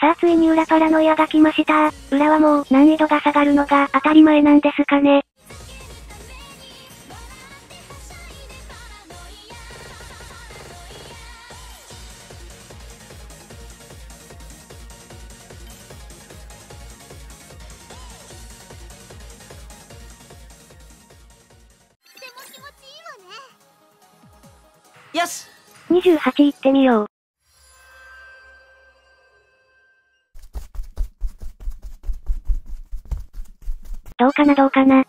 さあついに裏パラノイアが来ました。裏はもう難易度が下がるのが当たり前なんですかね。よし28行ってみよう。どうかなどうかな。